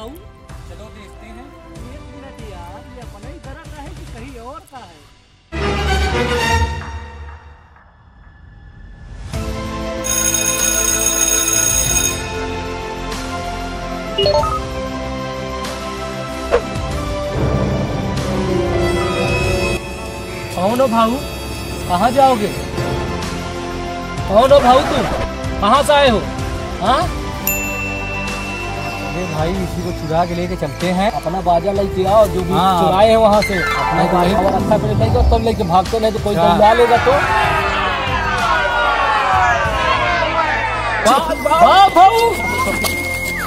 भाऊ चलो देखते हैं। एक मिनट यार ये अपने ही तरह का है कि कहीं और का है। कौन हो भाऊ कहाँ जाओगे? कौन हो भाऊ तुम कहाँ से आए हो? हाँ? अरे भाई इसी को चुरा के लेके चलते हैं अपना बाजा लेके आओ जो भी हाँ। चुराए हैं वहाँ से अपना भाई। और अच्छा पहले नहीं तो तब लेके भागते नहीं तो कोई हाँ। दंगा लेगा तो वाह, वाह, भाऊ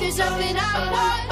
There's nothing I want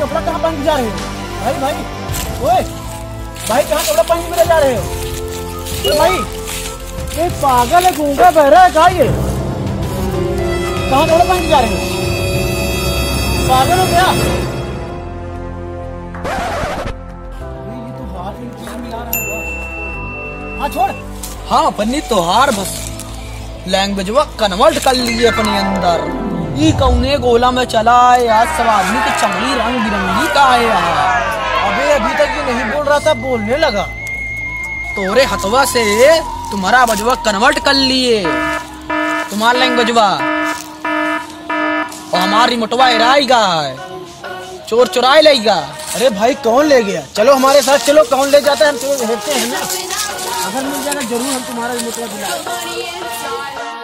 कपड़ा कहाँ पहन के जा रहे हो? भाई भाई, ओए, भाई, कहाँ कपड़ा पहन के जा रहे हो? ए भाई, ये पागल है, गूँगा बहरा है क्या ये? कहाँ कपड़ा पहन के जा रहे हो? पागल हो क्या? अरे, ये तो रहा है। हाँ छोड़। हाँ अपनी तोहार बस। लैंग्वेज वो कन्वर्ट कर लिए अपने अंदर। ई कौने गोला में चला है? आज सब आदमी की चमड़ी रंग बिरंगी का है यहाँ। अबे, अभी तक ये नहीं बोल रहा था, बोलने लगा। तोरे हथवा से तुम्हारा बजवा कन्वर्ट कर लिए। तुम्हारा लैंग्वेजवा और हमारी रिमोटवा एराएगा चोर चुराए लेगा। अरे भाई, कौन ले गया? चलो हमारे साथ चलो, कौन ले जाता है? हम तो हेरते हैं ना। अगर मिल जाना, ज़रूर हम तुम्हारा रिमोट दिलाएँगे.